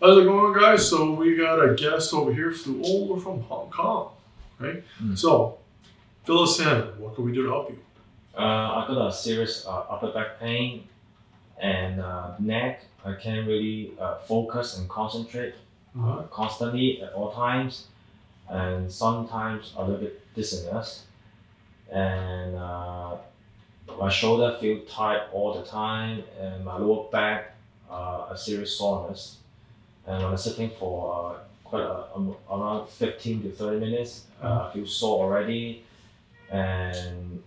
How's it going, guys? So we got a guest over here flew over from Hong Kong, right? Mm. So fill us in. What can we do to help you? Uh, I got a serious uh, upper back pain and uh, neck. I can't really uh, focus and concentrate uh, constantly at all times, and sometimes a little bit dizziness. And uh, my shoulder feel tight all the time, and my lower back uh, a serious soreness. And I'm sitting for uh, quite a, um, around 15 to 30 minutes, uh, I feel sore already, and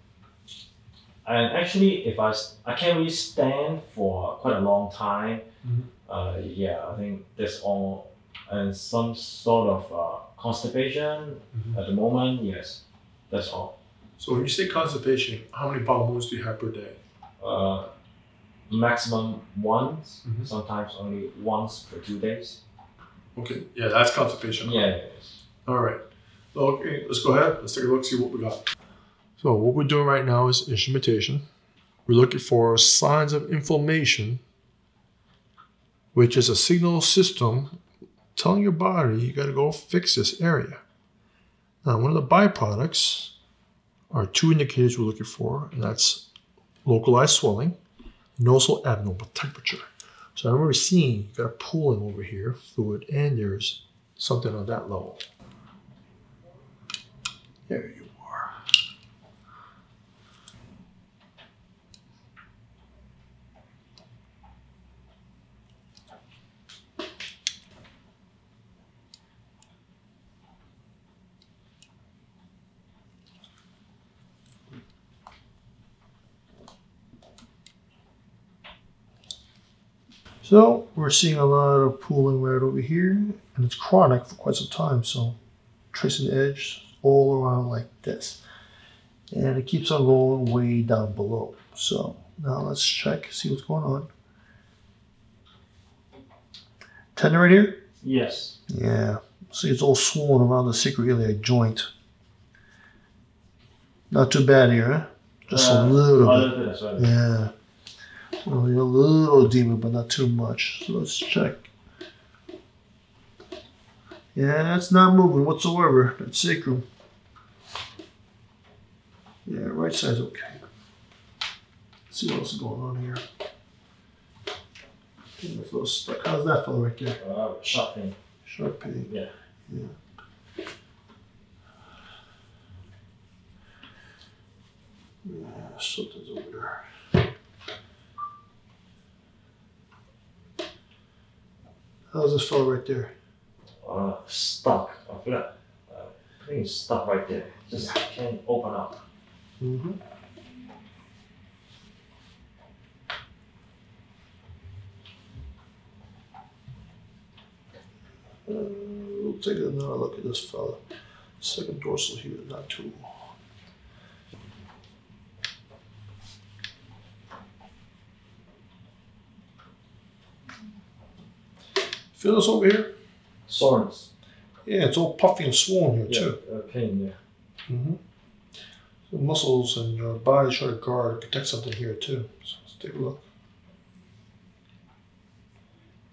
and actually, if I, s- I can't really stand for quite a long time, Mhm. uh, yeah, I think that's all. And some sort of uh, constipation Mhm. at the moment, yes, that's all. So when you say constipation, how many bowel movements do you have per day? Uh, maximum once, Mhm. sometimes only once per two days. Okay, yeah, that's constipation. Yeah, yeah, All right. Okay, let's go ahead. Let's take a look, see what we got. So what we're doing right now is instrumentation. We're looking for signs of inflammation, which is a signal system telling your body you got to go fix this area. Now, one of the byproducts are two indicators we're looking for, and that's localized swelling also abnormal temperature. So I remember seeing got a pooling over here, fluid, and there's something on that level. There you are. So we're seeing a lot of pooling right over here, and it's chronic for quite some time. So tracing the edge all around like this. And it keeps on going way down below. So now let's check, see what's going on. Tender right here? Yes. Yeah. See, it's all swollen around the sacroiliac joint. Not too bad here, huh? Just a Uh, little a bit. little bit. Yeah. Only a little demon, but not too much. So let's check. Yeah, that's not moving whatsoever. That sacrum. Yeah, right side's okay. Let's see what else is going on here. Getting a little stuck. How's that fella right there? Uh, sharp pain. Sharp pain. Yeah. Yeah. Yeah, something's over there. How's this fella right there? Uh, stuck. I feel like uh, I think it's stuck right there. Just can't open up. Mm-hmm. Uh, we'll take another look at this fella. Second dorsal here, not too. Feel this over here? Soreness. Yeah, it's all puffy and swollen here Yeah. too. Uh, pain. Yeah. Mm-hmm. The muscles and your body try to guard, protect something here too. So let's take a look.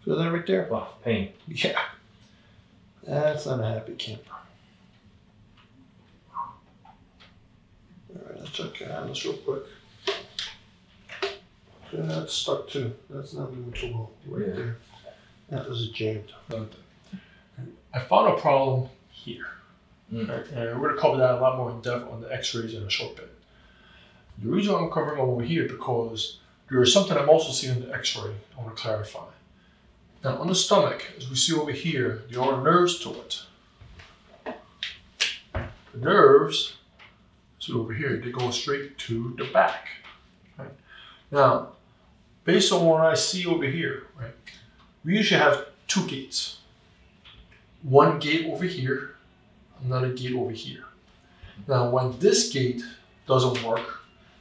Feel that right there? Wow, pain. Yeah. That's not a happy camper. Alright, let's check your handles real quick. Yeah, that's stuck too. That's not moving too well. Right Yeah. there. That was jammed. I found a problem here. Mm. Right, and we're going to cover that a lot more in depth on the x-rays in a short bit. The reason I'm covering over here because there is something I'm also seeing in the x-ray I want to clarify. Now on the stomach, as we see over here, there are nerves to it. The nerves, see over here, they go straight to the back. Right? Now, based on what I see over here, right, we usually have two gates. One gate over here, another gate over here. Now, when this gate doesn't work,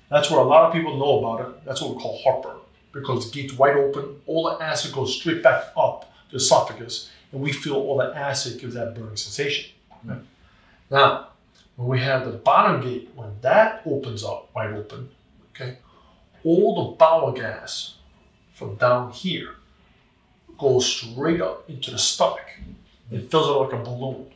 that's where a lot of people know about it. That's what we call heartburn because the gate's wide open, all the acid goes straight back up to the esophagus, and we feel all the acid gives that burning sensation. Right? Now, when we have the bottom gate, when that opens up wide open, okay, all the bowel gas from down here goes straight up into the stomach. It fills it like a balloon.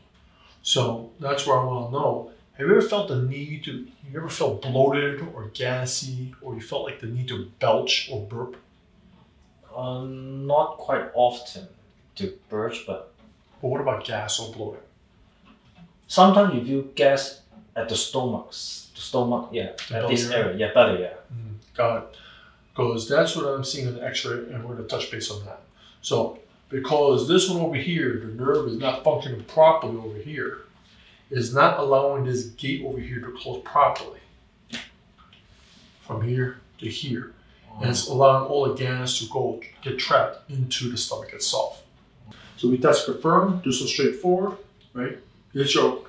So that's where I want to know. Have you ever felt the need to? You ever felt bloated or gassy, or you felt like the need to belch or burp? Uh, not quite often to burp, but But what about gas or bloating? sometimes you feel gas at the stomach. The stomach, yeah, The at this area? yeah, belly, yeah. Got it. Because that's what I'm seeing in the X-ray, and we're going to touch base on that. So, because this one over here, the nerve is not functioning properly over here, is not allowing this gate over here to close properly. From here to here, and it's allowing all the gas to go get trapped into the stomach itself. So we that's confirmed. Do some straightforward, right? Here's your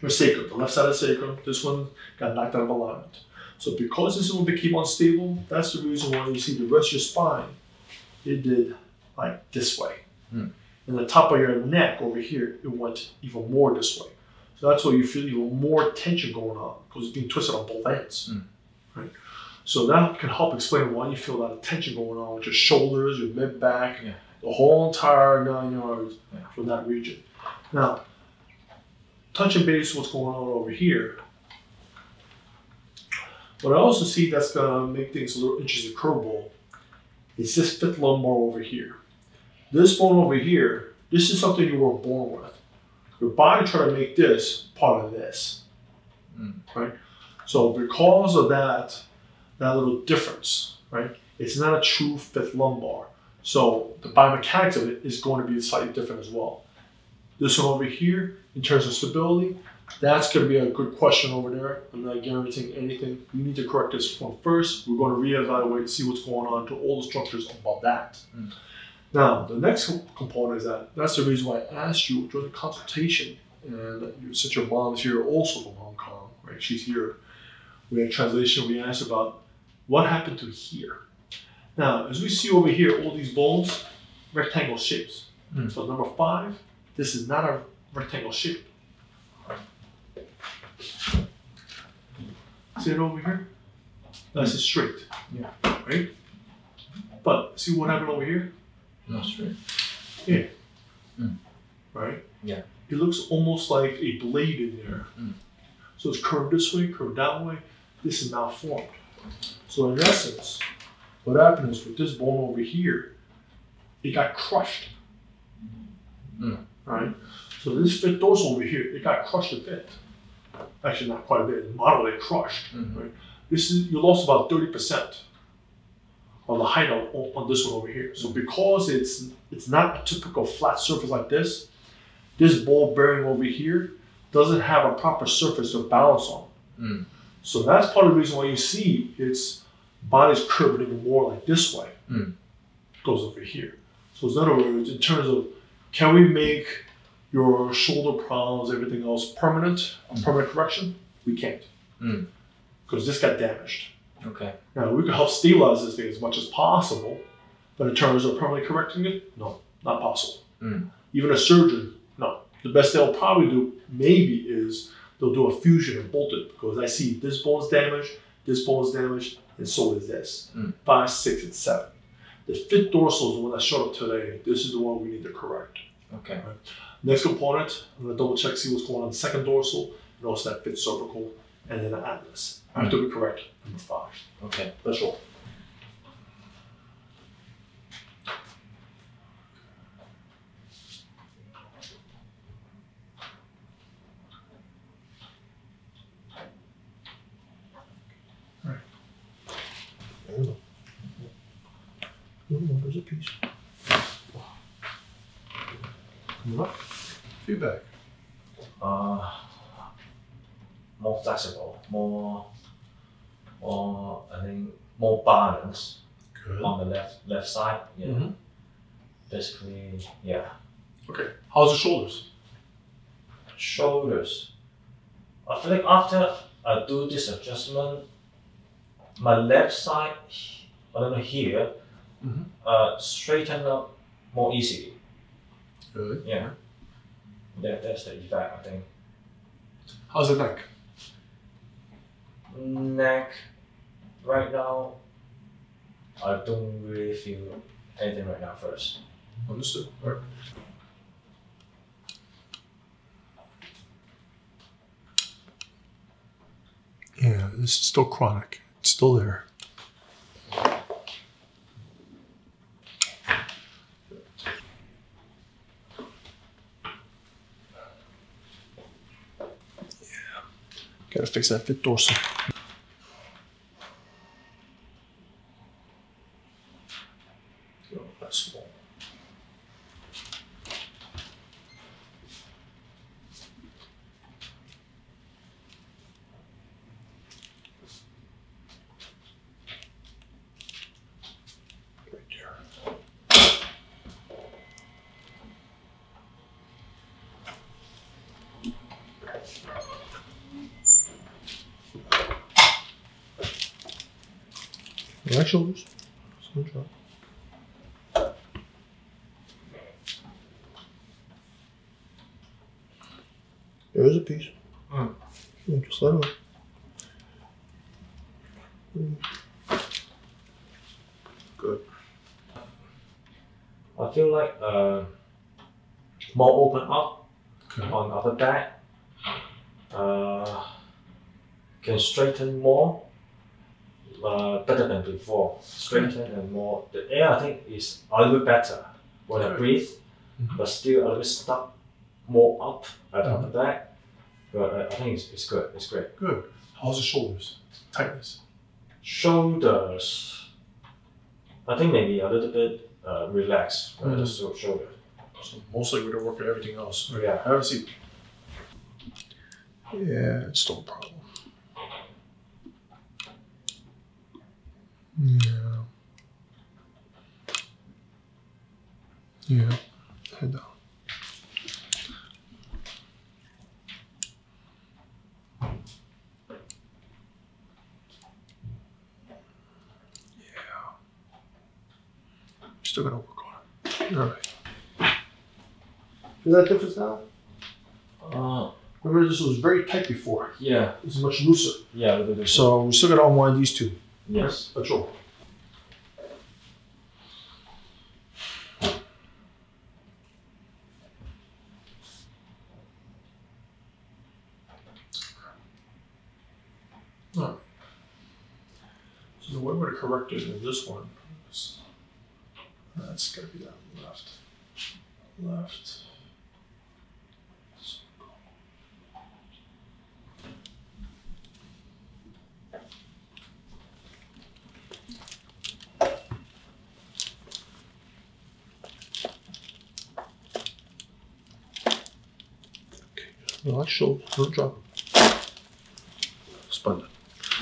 your sacrum, the left side of the sacrum. This one got knocked out of alignment. So because this one became unstable, that's the reason why you see the rest of your spine, it did like this way. Hmm. And the top of your neck over here, it went even more this way. So that's why you feel even more tension going on because it's being twisted on both ends. Hmm. Right? So that can help explain why you feel that tension going on with your shoulders, your mid back, Yeah. the whole entire nine yards Yeah. from that region. Now, touching base what's going on over here. What I also see that's gonna make things a little interesting curveball is this fifth lumbar over here. This bone over here, this is something you were born with. Your body tried to make this part of this. Mm. Right? So because of that, that little difference, right? It's not a true fifth lumbar. So the biomechanics of it is going to be slightly different as well. This one over here, in terms of stability, that's going to be a good question over there. I'm not guaranteeing anything. We need to correct this one first. We're going to reevaluate and see what's going on to all the structures above that. Mm. Now, the next component is that that's the reason why I asked you during the consultation, and you, since your mom is here also from Hong Kong, right? She's here. We had translation. We asked about what happened to here. Now, as we see over here, all these bones, rectangle shapes. Mm. So number five, this is not a rectangle shape. See it over here? That's a straight. Yeah. Right? But see what happened over here? Not straight. Yeah. Right? Yeah. It looks almost like a blade in there. Mm. So it's curved this way, curved that way. This is malformed. So in essence, what happened is with this bone over here, it got crushed. Mm. Right? So this fifth dorsal over here, it got crushed a bit. Actually, not quite a bit. Moderately crushed. Mhm. Right? This is you lost about thirty percent on the height of, on this one over here. So because it's it's not a typical flat surface like this, this ball bearing over here doesn't have a proper surface to balance on. Mm. So that's part of the reason why you see its body's curving more like this way. Mm. Goes over here. So in other words, in terms of can we make your shoulder problems, everything else permanent, a permanent correction? We can't. Mm. Because this got damaged. Okay. Now we can help stabilize this thing as much as possible, but in terms of permanently correcting it, no, not possible. Mm. Even a surgeon, no. The best they'll probably do maybe is they'll do a fusion and bolt it because I see this bone's damaged, this bone's damaged, and so is this. Mm. Five, six, and seven. The fifth dorsal is the one that showed up today. This is the one we need to correct. Okay. Next component, I'm gonna double check, see what's going on the second dorsal, and also that fifth cervical, and then the atlas. After we correct number five. Okay. That's all. Right. There we go. No, no, there's a piece. Come up. Feedback. Uh, more flexible, more, more I think more balance Good. on the left left side. Yeah. Mhm. Basically, yeah. Okay. How's the shoulders? Shoulders. I feel like after I do this adjustment, my left side, I don't know here, Mhm. uh, straighten up more easily. Good. Yeah. That, that's the effect, I think. How's the neck? Neck, right now, I don't really feel anything right now first. Understood. All right. Yeah, this is still chronic. It's still there. Gotta fix that fifth dorsal. Oh, that's small. Right there. Shoulders. Slow drop. There's a piece. Mm. Yeah, just let it go. Good. I feel like uh, more open up Okay. on upper back. Uh, can straighten more. Uh, better than before. Straighten and more. The air I think is a little bit better when I Okay. breathe, Mhm. but still a little bit stuck more up at the Mhm. upper back. But uh, I think it's, it's good. It's great. Good. How's the shoulders? Tightness. Shoulders. I think maybe a little bit uh, relaxed on the shou- shoulder. So mostly we're work everything else. Yeah. Have a seat. Yeah, it's still a problem. Yeah. Yeah. Head down. Yeah. Still gotta work on it. All right. Feel that difference now? Uh, Remember, this was very tight before. yeah. It's much looser. Yeah. a little bit. So we still got to unwind these two. yes. That's all. Alright. So the way we're gonna correct it in this one is that's gotta be that left. Left. Relax shoulders, don't drop. Splendid.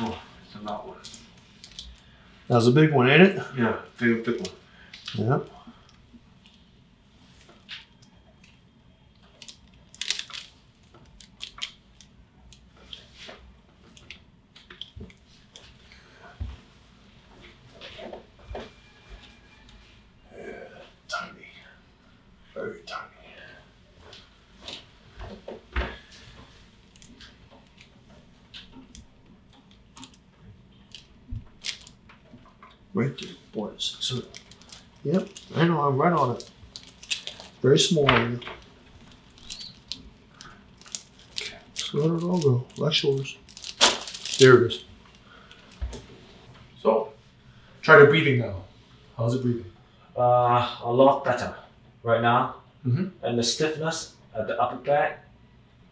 Oh, it's a lot one. That was a big one, ain't it? Yeah, very big one. Yeah. Tiny. Very tiny. Right there, boys. So, yep, I know, I'm right on it. Very small area. Okay, just let it all go. Left shoulders. There it is. So, try the breathing now. How's it breathing? Uh, a lot better right now. Mhm. And the stiffness at the upper back,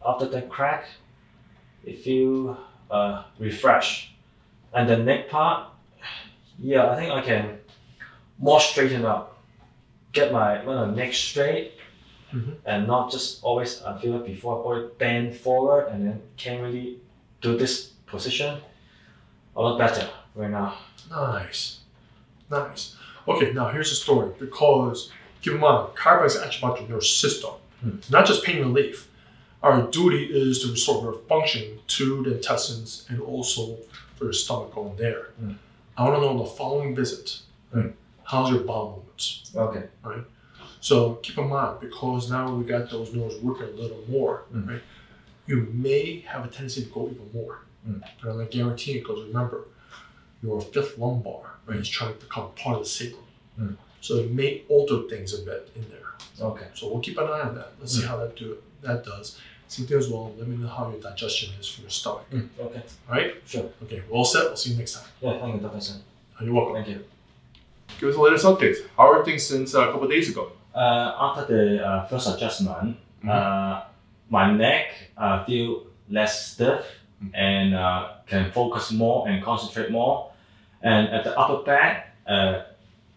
after that crack, it feel uh, refresh. And the neck part, yeah, I think I can more straighten up, get my you know, neck straight, Mhm. and not just always. I feel like before I always bend forward and then can't really do this position. A lot better right now. Nice. Nice. Okay, now here's the story. Because keep in mind, chiropractic is actually about your nervous system, Hmm. not just pain relief. Our duty is to restore nerve function to the intestines and also for your stomach going there. Hmm. I want to know on the following visit, right? How's your bowel movements? Okay. Right? So keep in mind, because now we got those nerves working a little more, Mm. right? You may have a tendency to go even more. Mm. And I'm not guaranteeing because remember, your fifth lumbar, right, is trying to become part of the sacrum. Mm. So it may alter things a bit in there. Okay. So we'll keep an eye on that. Let's see how that do that does. Same thing as well. Let me know how your digestion is for your stomach. Mm, okay. All right. Sure. Okay. We're all set. We'll see you next time. Yeah, thank you, Dr. Suh. You're welcome. Thank you. Give us the latest updates. How are things since uh, a couple of days ago? Uh, after the uh, first adjustment, Mhm. uh, my neck uh, feel less stiff Mhm. and uh, can focus more and concentrate more. And at the upper back, uh,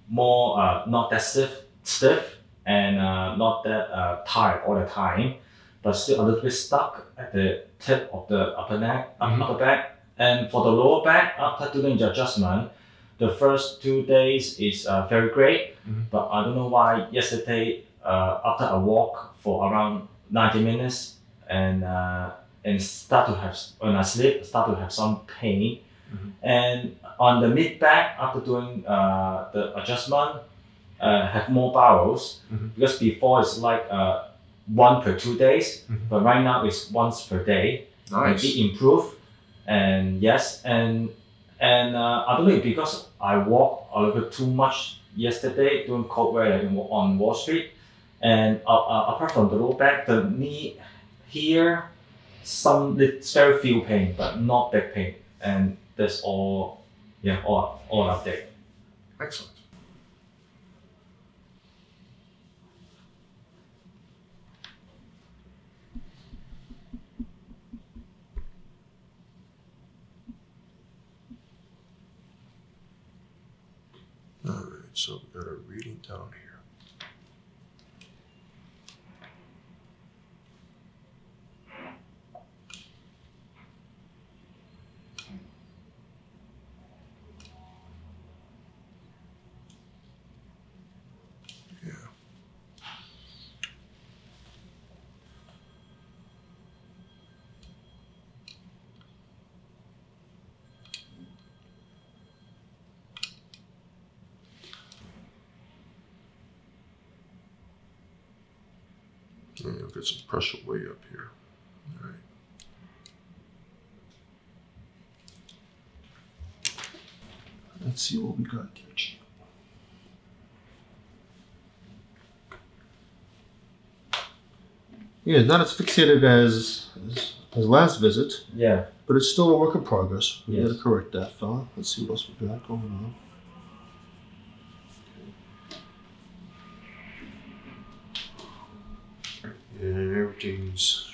more uh, not that stiff, stiff and uh, not that uh, tight all the time, but still a little bit stuck at the tip of the upper neck, Mhm. upper back. And for the lower back, after doing the adjustment, the first two days is uh, very great, Mhm. but I don't know why yesterday uh, after a walk for around 90 minutes and uh, and start to have when I sleep start to have some pain Mhm. and on the mid back after doing uh, the adjustment uh, have more bowels Mhm. because before it's like uh, one per two days Mhm. but right now it's once per day Nice. it improved and yes and and uh, I know because I walked a little bit too much yesterday doing cold weather on Wall Street and uh, uh, apart from the low back the knee here some very few pain but not big pain and that's all yeah all all update Excellent. All right. So we got a reading down here. Yeah. Yeah, you'll get some pressure way up here. All right. Let's see what we got Chief. Yeah, not as fixated as, as as last visit, yeah but it's still a work in progress. We Yes. gotta correct that, fella. Let's see what else we got going on. Everything's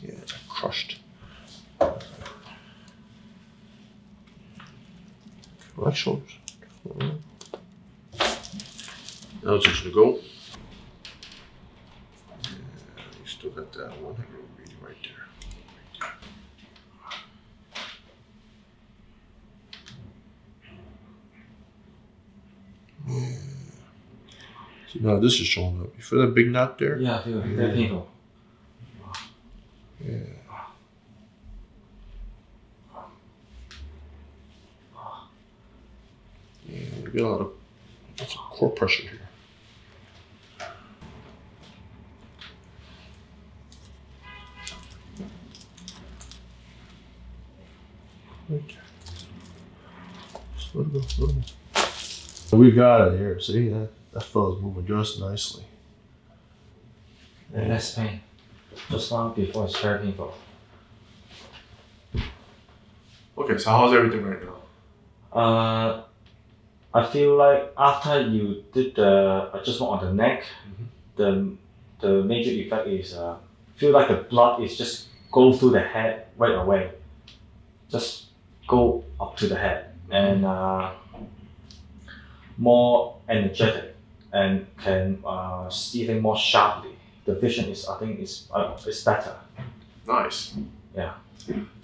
Yeah, crushed. Right shoulders. Now it's just gonna go. Yeah, you still got that one little reading right there. Yeah. See now this is showing up. You feel that big knot there? yeah I feel very painful Yeah. Yeah, you get a lot of core pressure here. Okay. Just let it go, let it go. We got it here. See that that fella's moving just nicely. and less pain just long before it's very painful Okay, so how's everything right now? Uh, I feel like after you did the adjustment on the neck, Mhm. the the major effect is uh, feel like the blood is just go through the head right away, just go up to the head and uh, more energetic and can uh, see things more sharply. The vision is I think is uh, is better. Nice. Yeah.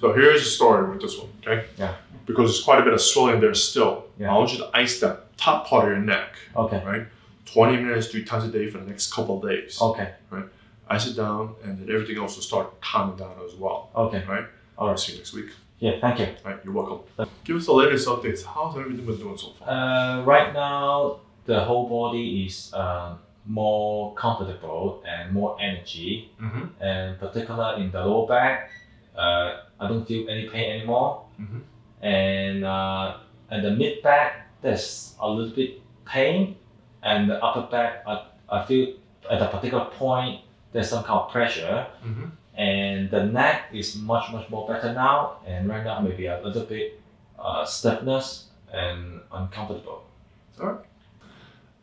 So here's the story with this one, okay? Yeah. Because there's quite a bit of swelling there still. Yeah. I want you to ice that top part of your neck, Okay. right? 20 minutes, three times a day for the next couple of days. Okay. Right. Ice it down, and then everything else will start calming down as well. Okay. Right. All I'll see you next week. Yeah, thank you. All right, you're welcome. Give us the latest updates. How's everything been doing so far? Uh, right now, the whole body is uh, more comfortable and more energy, mm-hmm. and particular in the lower back, uh, I don't feel any pain anymore. Mhm. And uh, and the mid back, there's a little bit pain, and the upper back, I, I feel at a particular point there's some kind of pressure, Mm-hmm. And the neck is much much more better now, and right now maybe a little bit uh, stiffness and uncomfortable.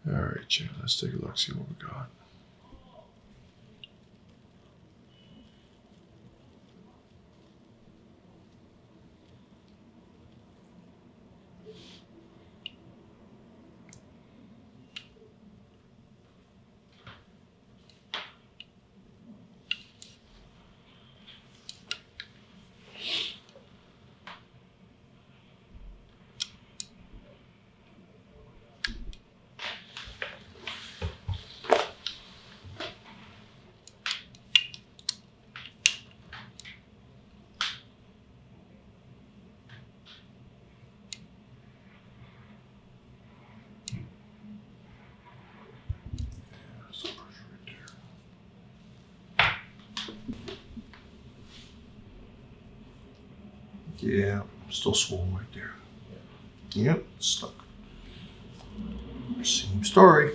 All right, Jim. Let's take a look. See what we got. Some pressure right there. Yeah, still swollen right there. Yep, stuck. Same story.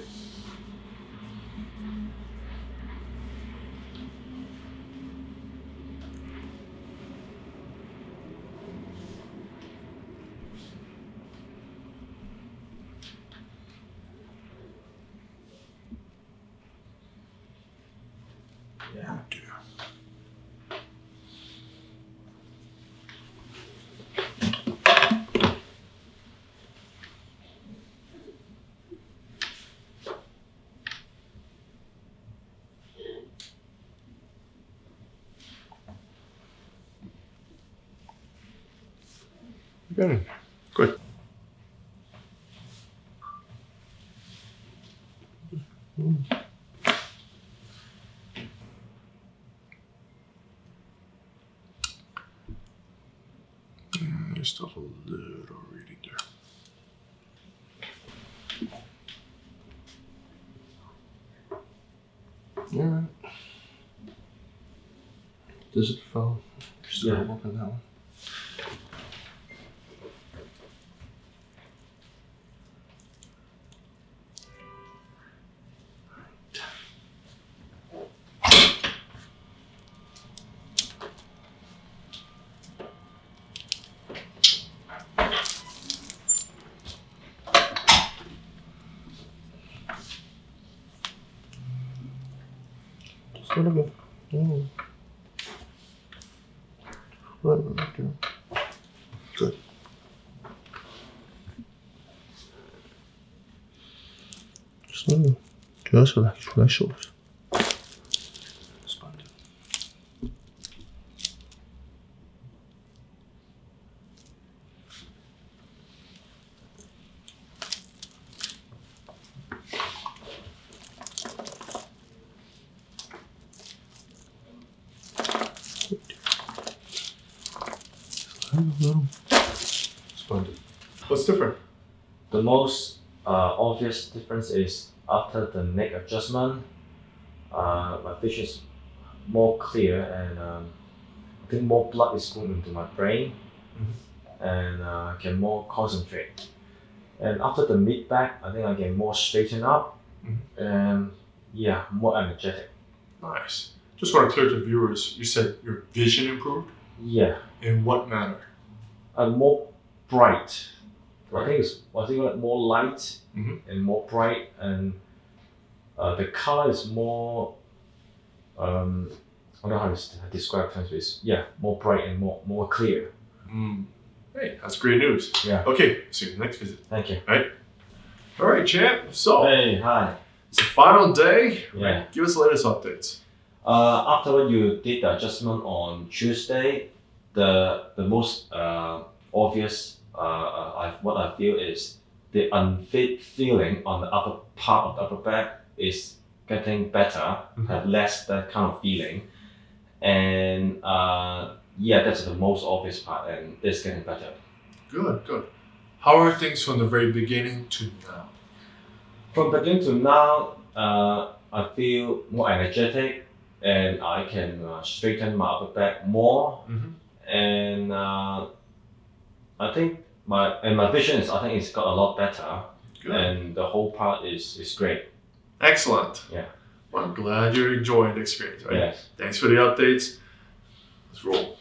Yeah. Oh, dear. You. Good. Mm, There's still a little reading there. Alright. Does it fall? Still Yeah. that one. Just let it go. Mm. Let it go. Good. Just let it go. Just relax. Relax shoulders. Sponge. Splendid. What's different? The most uh, obvious difference is after the neck adjustment, uh, my vision is more clear and um, I think more blood is going into my brain and uh, I can more concentrate. And after the mid back, I think I get more straightened up Mhm. and yeah, more energetic. Nice. Just want to clear to viewers, you said your vision improved? Yeah, In what manner? uh, more bright. I think it's I think like more light Mhm. and more bright, and uh, the color is more. Um, I don't know how to describe it. It's yeah, more bright and more more clear. Mm. Hey, that's great news. Yeah. Okay, see you in the next visit. Thank you. All right, champ. So, Hey, hi. it's the final day. Yeah. Give us the latest updates. Uh, after you did the adjustment on Tuesday, the the most uh, obvious uh, uh, I, what I feel is the unfit feeling on the upper part of the upper back is getting better, Mhm. have less that kind of feeling, and uh, yeah, that's the most obvious part, and it's getting better. Good, good. How are things from the very beginning to now? From beginning to now, uh, I feel more energetic, and I can uh, straighten my upper back more, Mhm. and uh, I think my and my vision is I think it's got a lot better, Good. and the whole part is is great. Excellent. Yeah. Well, I'm glad you're enjoying the experience, right? Yes. Thanks for the updates. Let's roll.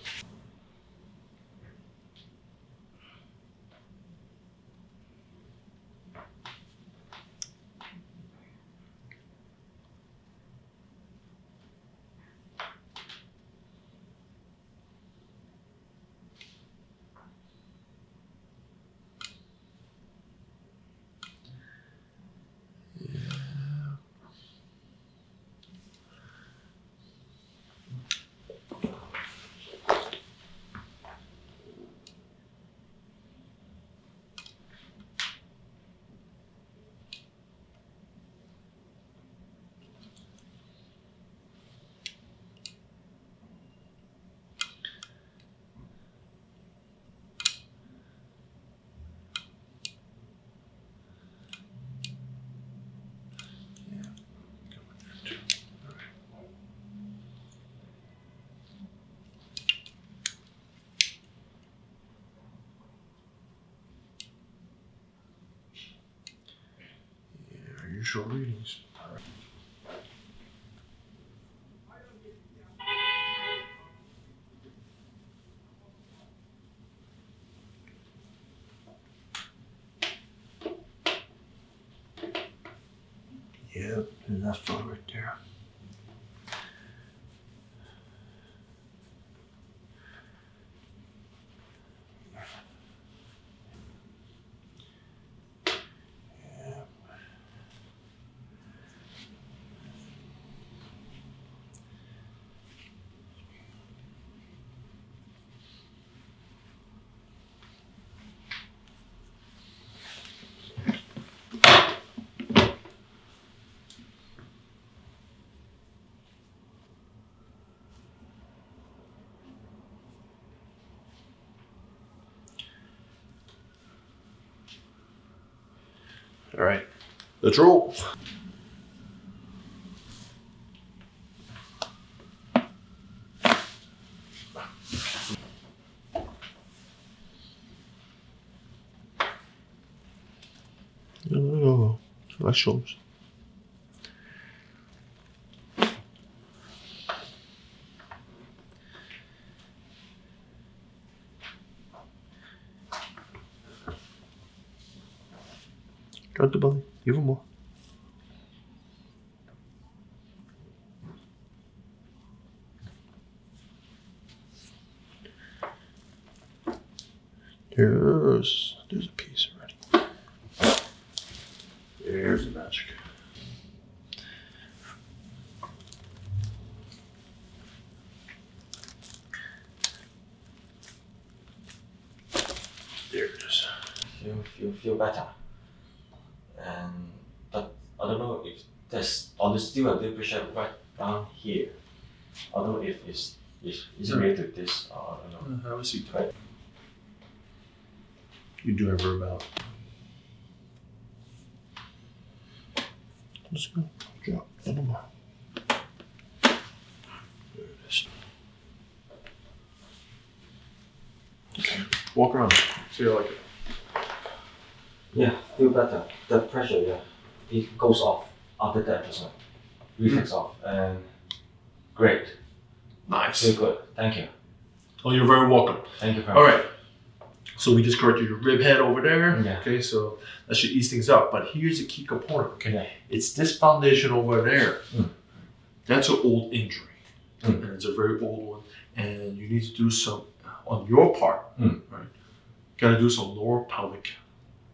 Yeah, usual readings. Yep, and that far right there. All right, let's roll. No, no, no, Drop belly. Even more. There's there's a piece already. There's the magic. There it is. feel feel feel better. And but I don't know if there's or there's still a little pressure right down here. I don't know if it's it's, it's Yeah. related to this or I don't know. Uh, have a seat. Right. You do have her about. Let's go. Drop. A little more. There it is. Okay. Walk around. See how you like it. Yeah, feel better. The pressure, yeah, it goes off after that just like reflex off and great. Nice. Feel good. Thank you. Oh, you're very welcome. Thank you very All much. right. So we just corrected your rib head over there. Yeah. Okay, so that should ease things up. But here's a key component. Okay, Yeah. it's this foundation over there. Mm. That's an old injury, Mm. and it's a very old one. And you need to do some on your part. Mm. Right. Got to do some lower pelvic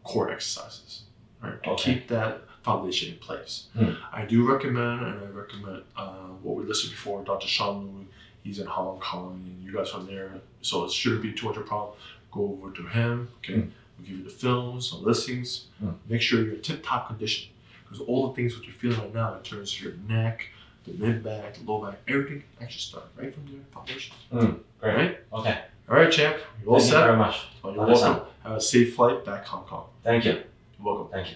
core exercises. Right. To Okay. keep that foundation in place. Mm. I do recommend, and I recommend uh, what we listed before, Dr. Sean Louis. He's in Hong Kong, and you guys from there. So it shouldn't be too much of a problem. Go over to him. Okay. Mm. We'll give you the films, the listings. Mm. Make sure you're in tip top condition. Because all the things that you're feeling right now, in terms of your neck, the mid back, the low back, everything actually start right from your foundation. Great. Right? Okay. All right, champ. You're all Thank you very much. You're welcome. Have a safe flight back Hong Kong. Thank you. You're welcome. Thank you.